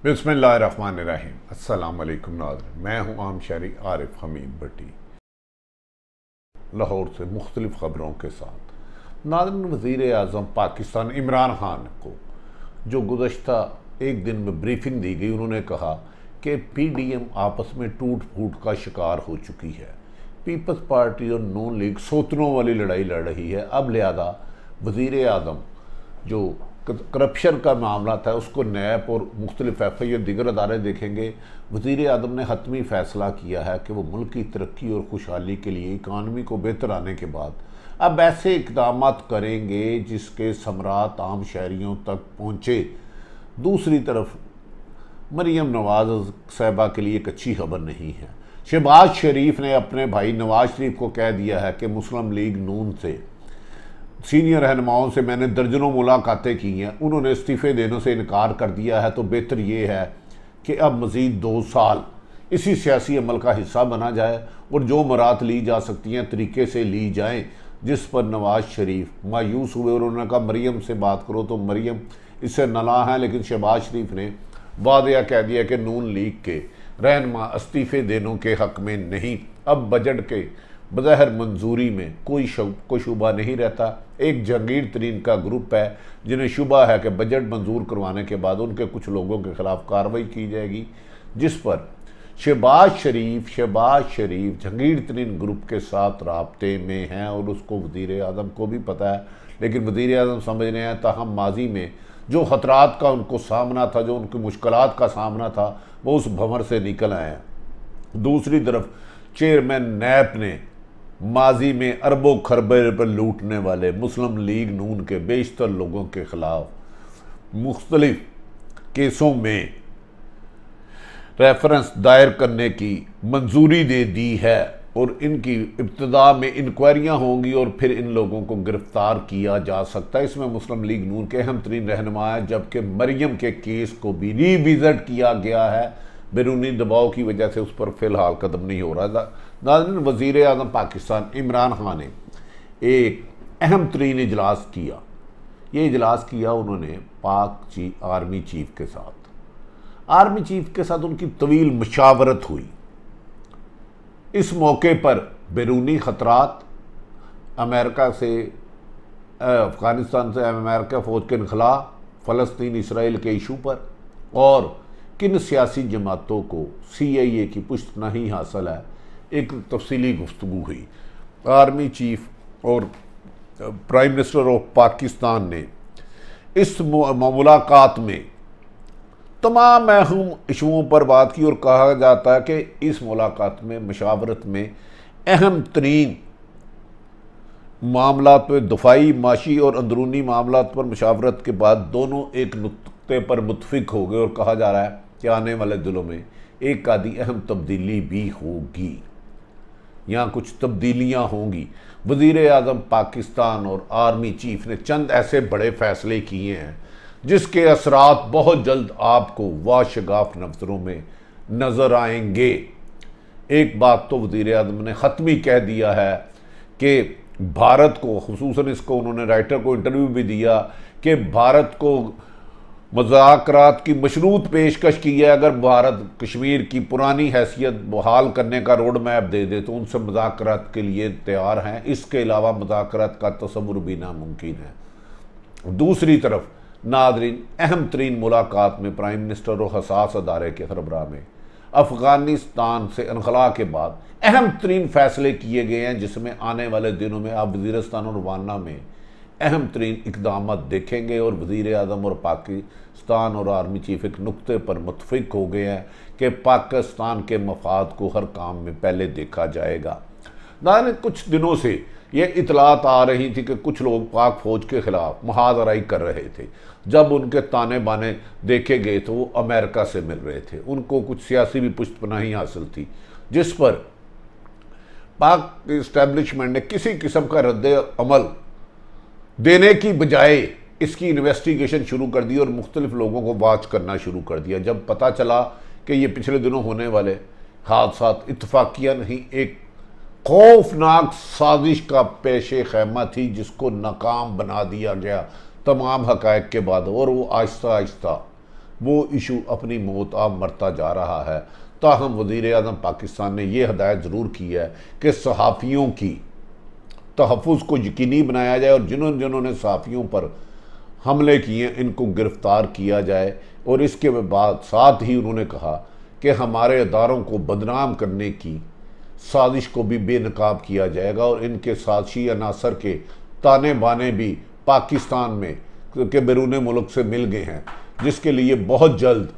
अस्सलाम वालेकुम नाज़रीन। मैं हूँ आम शहरी आरिफ हमीद भट्टी, लाहौर से मुख्तलिफ़ ख़बरों के साथ। नाजरन वज़ी अजम पाकिस्तान इमरान खान को, जो गुज्त एक दिन में ब्रीफिंग दी गई, उन्होंने कहा कि पी डी एम आपस में टूट फूट का शिकार हो चुकी है। पीपल्स पार्टी और नून लीग सोतनों वाली लड़ाई लड़ रही है। अब लिहाजा वज़ी अजम जो करप्शन का मामला था, उसको नैप और मुख्तलिफ़ एफ़ आई दिगर अदारे देखेंगे। वज़ी अदम ने हतमी फ़ैसला किया है कि वो मुल्क की तरक्की और खुशहाली के लिए इकानमी को बेहतर आने के बाद अब ऐसे इकदाम करेंगे जिसके समरात आम शहरीों तक पहुँचे। दूसरी तरफ़ मरीम नवाज़ साहबा के लिए एक अच्छी खबर नहीं है। शहबाज शरीफ ने अपने भाई नवाज़ शरीफ को कह दिया है कि मुस्लिम लीग नून से सीनियर रहनुमाओं से मैंने दर्जनों मुलाकातें की हैं। उन्होंने इस्तीफ़े देने से इनकार कर दिया है। तो बेहतर ये है कि अब मज़ीद दो साल इसी सियासी अमल का हिस्सा बना जाए और जो मरात ली जा सकती हैं, तरीके से ली जाएँ, जिस पर नवाज़ शरीफ मायूस हुए और उन्होंने कहा मरीम से बात करो तो मरीम इससे नला है, लेकिन शहबाज शरीफ ने वादया कह दिया कि नून लीग के रहनमा इस्तीफ़े देने के हक़ में नहीं। अब बजट के बज़ाहिर मंजूरी में कोई कोई शुबा नहीं रहता। एक जहांगीर तरीन का ग्रुप है, जिन्हें शुबा है कि बजट मंजूर करवाने के बाद उनके कुछ लोगों के ख़िलाफ़ कार्रवाई की जाएगी, जिस पर शहबाज शरीफ शहबाज शरीफ जहांगीर तरीन ग्रुप के साथ रबते में हैं और उसको वज़ीर अजम को भी पता है। लेकिन वज़ीर अजम समझ रहे हैं ताहम माजी में जो ख़तरात का उनको सामना था, जो उनकी मुश्किल का सामना था, वो उस भंवर से निकल आए हैं। दूसरी तरफ़ चेयरमैन नैप ने माजी में अरबों खरबे पर लूटने वाले मुस्लिम लीग नून के बेशतर लोगों के खिलाफ मुख्तलिफ़ केसों में रेफरेंस दायर करने की मंजूरी दे दी है और इनकी इब्तदा में इंक्वायरियाँ होंगी और फिर इन लोगों को गिरफ़्तार किया जा सकता है। इसमें मुस्लिम लीग नून के अहम तरीन रहनमा है, जबकि मरियम के केस को भी रिविज़ट किया गया है। बैरूनी दबाव की वजह से उस पर फ़िलहाल कदम नहीं हो रहा। था नाजन वज़ी अजम पाकिस्तान इमरान खान ने एक अहम तरीन इजलास किया। ये इजलास किया उन्होंने पाक ची, आर्मी चीफ के साथ। आर्मी चीफ के साथ उनकी तवील मशावरत हुई। इस मौके पर बैरूनी ख़तरात, अमेरिका से अफ़गानिस्तान से अमेरिका फ़ौज के इनखला फ़लस्तीन, इसराइल के इशू पर, और किन सियासी जमातों को सी आई ए की पुष्ट नहीं हासिल है एक तफसीली गुफ्तु हुई। आर्मी चीफ और प्राइम मिनिस्टर ऑफ़ पाकिस्तान ने इस मुलाकात में तमाम अहम इशुओं पर बात की और कहा जाता है कि इस मुलाकात में, मशावरत में अहम तरीन मामला पर दफाई, माशी और अंदरूनी मामला पर मशावरत के बाद दोनों एक नुक्ते पर मुतफिक हो गए और कहा जा रहा है कि आने वाले दिनों में एक आदि अहम तब्दीली भी होगी। यहाँ कुछ तब्दीलियाँ होंगी। वज़ी अजम पाकिस्तान और आर्मी चीफ ने चंद ऐसे बड़े फ़ैसले किए हैं, जिसके असरात बहुत जल्द आपको वाशगाफ नफ्सरों में नज़र आएँगे। एक बात तो वज़ी अजम ने ख़त्मी कह दिया है कि भारत को खसूस इसको उन्होंने राइटर को इंटरव्यू भी दिया कि भारत को मजाकरात की मशरूत पेशकश की है। अगर भारत कश्मीर की पुरानी हैसियत बहाल करने का रोड मैप दे दे तो उनसे मजाकरात के लिए तैयार हैं। इसके अलावा मजाकरात का तस्वुर भी नामुमकिन है। दूसरी तरफ़, नादरीन, अहम तरीन मुलाकात में प्राइम मिनिस्टर और हसास अदारे के सरबराह में। अफ़गानिस्तान से अनखला के बाद अहम तरीन फैसले किए गए हैं, जिसमें आने वाले दिनों में आप वजीरस्तान और वाना में अहम तरीन इकदाम देखेंगे और वज़ी अजम और पाकिस्तान और आर्मी चीफ एक नुक्ते पर मुतफिक हो गए हैं कि पाकिस्तान के मफाद को हर काम में पहले देखा जाएगा। दान कुछ दिनों से ये इतलात आ रही थी कि कुछ लोग पाक फौज के ख़िलाफ़ महाजराई कर रहे थे। जब उनके ताने बाने देखे गए तो वो अमेरिका से मिल रहे थे। उनको कुछ सियासी भी पुष्टपनाही हासिल थी, जिस पर पाक इस्टेब्लिशमेंट ने किसी किस्म का रद्द अमल देने की बजाय इसकी इन्वेस्टिगेशन शुरू कर दी और मुख्तलिफ़ लोगों को वाच करना शुरू कर दिया। जब पता चला कि ये पिछले दिनों होने वाले हादसा इतफाकिया नहीं, एक खौफनाक साजिश का पेश खैमा थी जिसको नाकाम बना दिया गया तमाम हकायक के बाद और वो आहिस्ता आहिस्ता वो इशू अपनी मौत आप मरता जा रहा है। ताहम वज़ीर अजम पाकिस्तान ने यह हदायत ज़रूर की है कि सहाफ़ियों की तहफ़ को यकीनी बनाया जाए और जिन्होंने जिन्होंने साफ़ियों पर हमले किए इनको गिरफ़्तार किया जाए। और इसके बाद साथ ही उन्होंने कहा कि हमारे अदारों को बदनाम करने की साजिश को भी बेनकाब किया जाएगा और इनके साथी अनासर के ताने बाने भी पाकिस्तान में के बैरून मुल्क से मिल गए हैं, जिसके लिए बहुत जल्द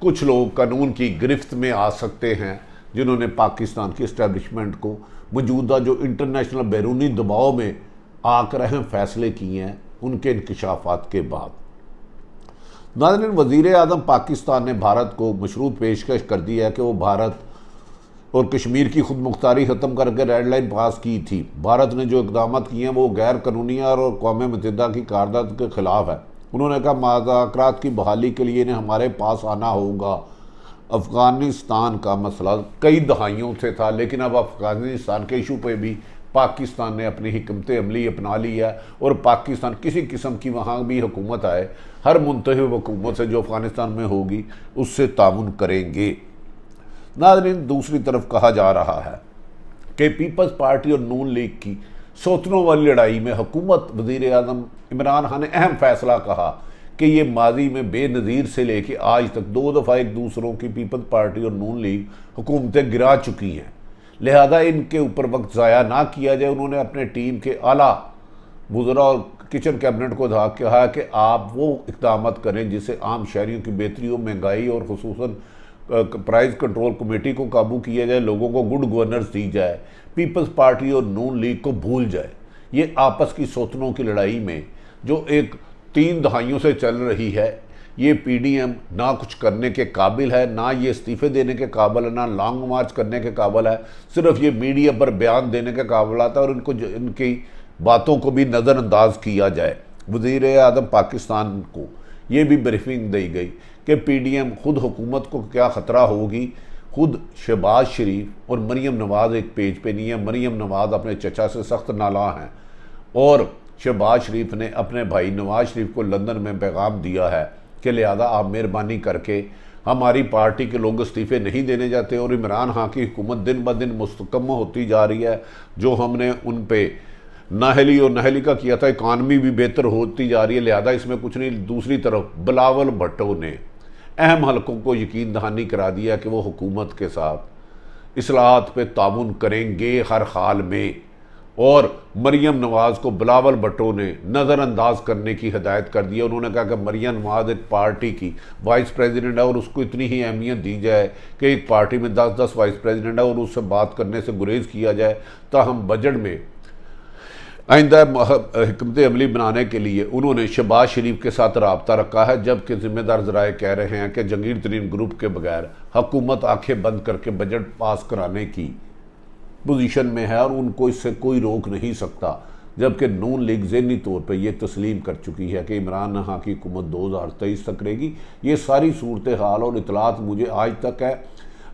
कुछ लोग कानून की गिरफ्त में आ सकते हैं, जिन्होंने पाकिस्तान की इस्टेब्लिशमेंट को मौजूदा जो इंटरनेशनल बैरूनी दबाव में आकर अहम फैसले किए हैं, उनके इंकशाफात के बाद। नाजन वज़ीर अजम पाकिस्तान ने भारत को मशरूत पेशकश कर दी है कि वो भारत और कश्मीर की खुद मुख्तारी ख़त्म करके रेड लाइन पास की थी। भारत ने जो इकदाम किए हैं, वो गैर कानूनी और कौम मतदा की कारदत के ख़िलाफ़ है। उन्होंने कहा, मजाकरात की बहाली के लिए इन्हें हमारे पास आना होगा। अफ़गानिस्तान का मसला कई दहाइयों से था, लेकिन अब अफ़गानिस्तान के इशू पे भी पाकिस्तान ने अपनी हमत अमली अपना ली है और पाकिस्तान किसी किस्म की वहाँ भी हुकूमत आए, हर मुंतब हुकूमत से जो अफ़गानिस्तान में होगी, उससे ताउन करेंगे। नाजरीन, दूसरी तरफ़ कहा जा रहा है कि पीपल्स पार्टी और नून लीग की सौतनों वाली लड़ाई में हुकूमत वज़ीर अजम इमरान खान ने अहम फैसला कहा। कि ये माजी में बेनज़ीर से लेके आज तक दो दफ़ा एक दूसरों की पीपल्स पार्टी और नून लीग हुकूमतें गिरा चुकी हैं। लिहाजा इनके ऊपर वक्त ज़ाया ना किया जाए, उन्होंने अपने टीम के आला बुजरा और किचन कैबिनेट को कहा कि आप वो इकदाम करें जिससे आम शहरीों की बेहतरी और महँगाई और खसूस प्राइस कंट्रोल कमेटी को काबू किया जाए, लोगों को गुड गवर्नेंस दी जाए, पीपल्स पार्टी और नून लीग को भूल जाए। ये आपस की सोचनों की लड़ाई में जो एक तीन दहाइयों से चल रही है। ये पीडीएम ना कुछ करने के काबिल है, ना ये इस्तीफे देने के काबिल है, ना लॉन्ग मार्च करने के काबिल है। सिर्फ़ ये मीडिया पर बयान देने के काबिल आता है और इनको इनकी बातों को भी नज़रअंदाज किया जाए। वज़ीर अजम पाकिस्तान को ये भी ब्रीफिंग दी गई कि पीडीएम खुद हुकूमत को क्या ख़तरा होगी। खुद शहबाज शरीफ और मरीम नवाज़ एक पेज पे नहीं है। मरीम नवाज़ अपने चचा से सख्त नाला हैं और शहबाज शरीफ ने अपने भाई नवाज़ शरीफ को लंदन में पैगाम दिया है कि लिहाजा आप मेहरबानी करके हमारी पार्टी के लोग इस्तीफ़े नहीं देने जाते और इमरान खां की हुकूमत दिन ब दिन मुस्तकम होती जा रही है, जो हमने उन पर नाहली और नाहली का किया था। इकानमी भी बेहतर होती जा रही है, लिहाजा इसमें कुछ नहीं, दूसरी तरफ़ बिलावल भट्टो ने अहम हलकों को यकीन दहानी करा दिया कि वो हुकूमत के साथ असलाहत पे ताउन करेंगे हर हाल में। और मरियम नवाज़ को बिलावल भट्टो ने नज़रअंदाज करने की हदायत कर दी उन्होंने कहा कि मरियम नवाज़ एक पार्टी की वाइस प्रेसिडेंट है और उसको इतनी ही अहमियत दी जाए कि एक पार्टी में दस दस वाइस प्रेसिडेंट है और उससे बात करने से गुरेज किया जाए, ताहम बजट में आइंदा हमत अमली बनाने के लिए उन्होंने शबाज शरीफ के साथ रबता रखा है, जबकि ज़िम्मेदार जराए कह रहे हैं कि जंगीर तरीन ग्रुप के बगैर हकूमत आँखें बंद करके बजट पास कराने की पोजीशन में है और उनको इससे कोई रोक नहीं सकता। जबकि नून लीग जहनी तौर पर यह तस्लीम कर चुकी है कि इमरान खां की हुकूमत दो हज़ार तेईस तक रहेगी ये सारी सूरत हाल और इतलात मुझे आज तक है।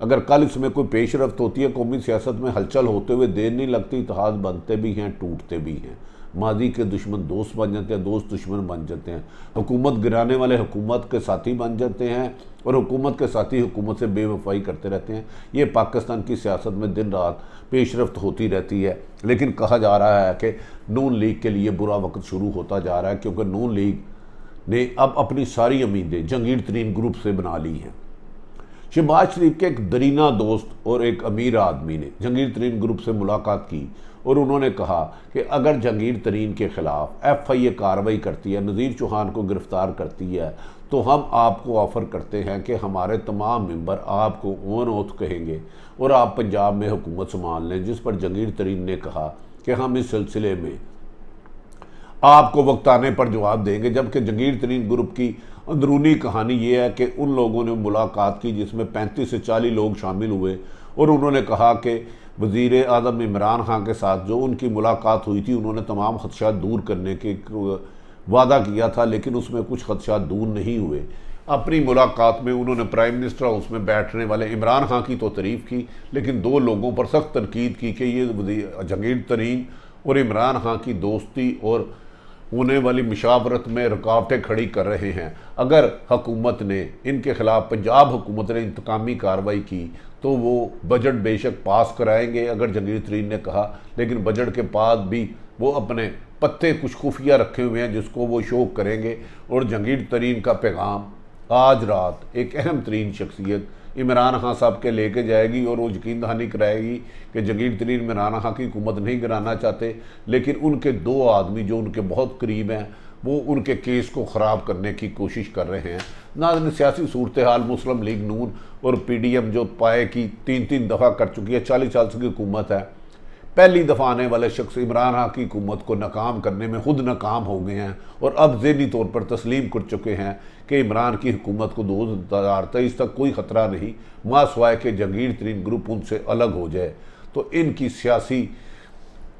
अगर कल इसमें कोई पेशरफ रफ्त होती है, कौमी सियासत में हलचल होते हुए देर नहीं लगती, इतिहास बनते भी हैं, टूटते भी हैं। माजी के दुश्मन दोस्त बन जाते हैं, दोस्त दुश्मन बन जाते हैं। हुकूमत गिराने वाले हुकूमत के साथी बन जाते हैं और हुकूमत के साथी हुकूमत से बेवफाई करते रहते हैं। ये पाकिस्तान की सियासत में दिन रात पेशरफ होती रहती है। लेकिन कहा जा रहा है कि नून लीग के लिए बुरा वक्त शुरू होता जा रहा है, क्योंकि नून लीग ने अब अपनी सारी उम्मीदें जंगीर तरीन ग्रुप से बना ली हैं। शहबाज शरीफ के एक दरीना दोस्त और एक अमीर आदमी ने जंगीर तरीन ग्रुप से मुलाकात की और उन्होंने कहा कि अगर जंगीर तरीन के ख़िलाफ़ एफ़ आई ए कार्रवाई करती है, नज़ीर चौहान को गिरफ़्तार करती है तो हम आपको ऑफ़र करते हैं कि हमारे तमाम मेंबर आपको ओन ओथ कहेंगे और आप पंजाब में हुकूमत संभाल लें, जिस पर जंगीर तरीन ने कहा कि हम इस सिलसिले में आपको वक्त आने पर जवाब देंगे, जबकि जंगीर तरीन ग्रुप की अंदरूनी कहानी ये है कि उन लोगों ने मुलाकात की जिसमें पैंतीस से चालीस लोग शामिल हुए, और उन्होंने कहा कि वज़ी अजम इमरान खां के साथ जो उनकी मुलाकात हुई थी, उन्होंने तमाम खदशात दूर करने के वादा किया था, लेकिन उसमें कुछ खदशात दूर नहीं हुए। अपनी मुलाकात में उन्होंने प्राइम मिनिस्टर हाउस में बैठने वाले इमरान खान की तो तारीफ़ की, लेकिन दो लोगों पर सख्त तनकीद की कि ये जंगीर तरीन और इमरान खां की दोस्ती और होने वाली मुशावरत में रुकावटें खड़ी कर रहे हैं। अगर हकूमत ने, इनके खिलाफ पंजाब हुकूमत ने इंतकामी कार्रवाई की तो वो बजट बेशक पास कराएँगे, अगर जंगीर तरीन ने कहा। लेकिन बजट के बाद भी वो अपने पत्ते कुछ खुफिया रखे हुए हैं, जिसको वो शो करेंगे। और जंगीर तरीन का पैगाम आज रात एक अहम तरीन शख्सियत इमरान खां साहब के लेके जाएगी और वो यकीन दहानी कराएगी कि जगीर तरीन इमरान खां की हुकूमत नहीं गिराना चाहते। लेकिन उनके दो आदमी जो उनके बहुत करीब हैं, वो उनके केस को ख़राब करने की कोशिश कर रहे हैं। नाजन सियासी सूरत हाल मुस्लिम लीग नून और पी डी एम जो पाए की तीन तीन दफ़ा कर चुकी है, चालीस साल की हुकूमत है। पहली दफ़ा आने वाले शख्स इमरान खान की हुकूमत को नाकाम करने में खुद नाकाम हो गए हैं और अब जहनी तौर पर तस्लीम कर चुके हैं कि इमरान की हुकूमत को दो हज़ार तेईस तक कोई ख़तरा नहीं, माँ सवाए के जंगीर तरीन ग्रुप उनसे अलग हो जाए। तो इनकी सियासी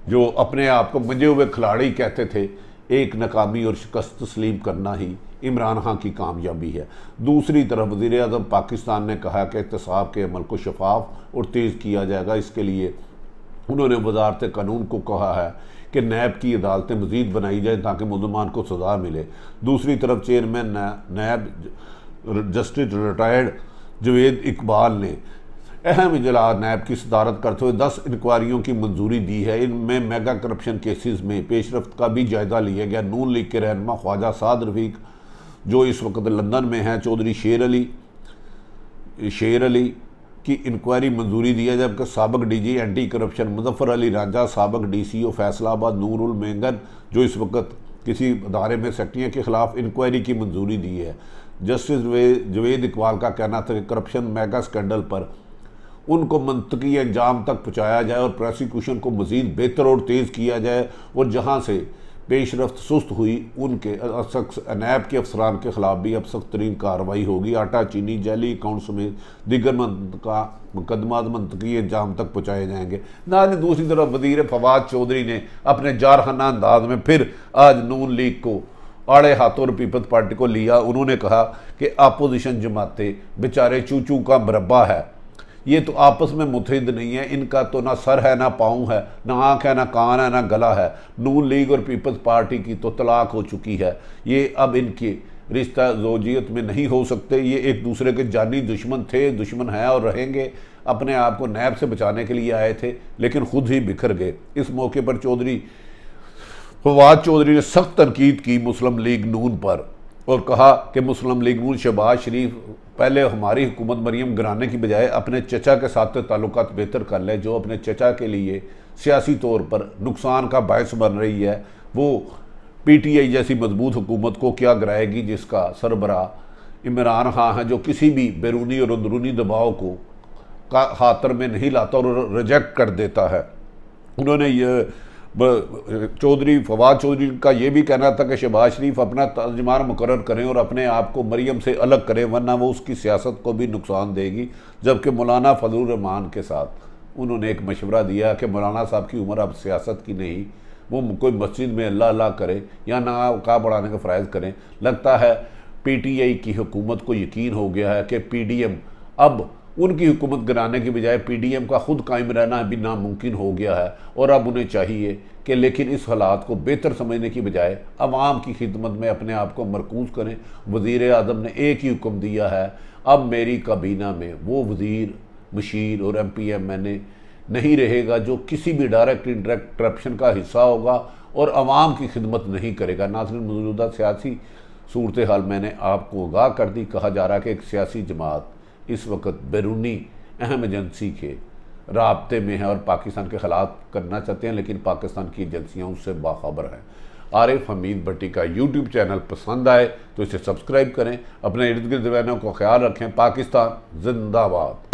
जो अपने आप को मंजे हुए खिलाड़ी कहते थे, एक नाकामी और शिकस्त तस्लीम करना ही इमरान खान की कामयाबी है। दूसरी तरफ़ वज़ी अजम पाकिस्तान ने कहा कि एहतसाब के अमल को शफाफ और तेज़ किया जाएगा। इसके लिए उन्होंने वजारत कानून को कहा है कि नैब की अदालतें मज़ीद बनाई जाए ताकि मुलमान को सज़ा मिले। दूसरी तरफ़ chairman NAB justice retired Javed Iqbal ने अहम इजलास नैब की सदारत करते हुए दस इंक्वायरियों की मंजूरी दी है। इनमें मेगा करप्शन केसेस में पेशरफ का भी जायजा लिया गया। नून लीग के रहनमा ख्वाजा साद रफीक, जो इस वक्त लंदन में हैं, चौधरी शेर अली शेर अली की इंक्वायरी मंजूरी दिया जबकि सबक D G anti corruption Muzaffar Ali Raja सबक D C O Faisalabad, Noorul Mengan, जो इस वक्त किसी अदारे में सेक्टियों के खिलाफ इंक्वायरी की मंजूरी दी है। जस्टिस जवेद इकबाल का कहना था कि करप्शन मेगा स्कैंडल पर उनको मनतकी अंजाम तक पहुँचाया जाए और प्रोसिक्यूशन को मज़ीद बेहतर और तेज़ किया जाए, और जहाँ से पेशरफ सुस्त हुई, उनके नैब के अफसरान के खिलाफ भी अब सख्त तरीन कार्रवाई होगी। आटा, चीनी, जैली अकाउंट समेत दिगर का मुकदमा मंतकी अंजाम तक पहुँचाए जाएँगे। ना दूसरी तरफ़ वज़ीर फवाद चौधरी ने अपने जारखाना अंदाज में फिर आज नून लीग को आड़े हाथों और पीपल्स पार्टी को लिया। उन्होंने कहा कि अपोजिशन जमाते बेचारे चूचू का मरबा है। ये तो आपस में मुतहद नहीं है, इनका तो ना सर है, ना पाँव है, ना आँख है, ना कान है, ना गला है। नून लीग और पीपल्स पार्टी की तो तलाक हो चुकी है। ये अब इनकी रिश्ता जोजियत में नहीं हो सकते। ये एक दूसरे के जानी दुश्मन थे, दुश्मन हैं और रहेंगे। अपने आप को नैब से बचाने के लिए आए थे, लेकिन खुद ही बिखर गए। इस मौके पर चौधरी, फवाद चौधरी ने सख्त तनकीद की मुस्लिम लीग नून पर और कहा कि मुस्लिम लीग नून शहबाज शरीफ पहले हमारी हुकूमत मरीम गिराने की बजाय अपने चचा के साथ ताल्लुक बेहतर कर ले, जो अपने चचा के लिए सियासी तौर पर नुकसान का बायस बन रही है, वो पीटीआई जैसी मज़बूत हुकूमत को क्या गिराएगी, जिसका सरबरा इमरान खां है, जो किसी भी बैरूनी और अंदरूनी दबाव को का खातर में नहीं लाता और रिजेक्ट कर देता है। उन्होंने ये चौधरी, फवाद चौधरी का ये भी कहना था कि शहबाज शरीफ अपना तर्जमान मुकर करें और अपने आप को मरीम से अलग करें, वरना वो उसकी सियासत को भी नुकसान देगी, जबकि मौलाना फजलरहमान के साथ उन्होंने एक मशवरा दिया कि मौलाना साहब की उम्र अब सियासत की नहीं, वो कोई मस्जिद में अल्लाह अल्लाह करे या ना का बढ़ाने का फ़राइज़ करें। लगता है पी टी आई की हुकूमत को यकीन हो गया है कि पी डी एम अब उनकी हुकूमत गिराने की बजाय पीडीएम का खुद कायम रहना भी नामुमकिन हो गया है और अब उन्हें चाहिए कि लेकिन इस हालात को बेहतर समझने की बजाय अवाम की खिदमत में अपने आप को मरकूज करें। वज़ी अजम ने एक ही हुक्म दिया है, अब मेरी काबीना में वो वज़ीर, मशीर और M P M N A नहीं रहेगा जो किसी भी डायरेक्ट इंडायरेक्ट करप्शन का हिस्सा होगा और आवाम की खिदमत नहीं करेगा। नाजन मौजूदा सियासी सूरत हाल मैंने आपको आगाह कर दी। कहा जा रहा है कि एक सियासी जमात इस वक्त बैरूनी अहम एजेंसी के रबते में है और पाकिस्तान के खिलाफ करना चाहते हैं, लेकिन पाकिस्तान की एजेंसियाँ उससे बाखबर हैं। आरिफ हमीद भट्टी का यूट्यूब चैनल पसंद आए तो इसे सब्सक्राइब करें, अपने इर्द गिर्द को ख्याल रखें। पाकिस्तान जिंदाबाद।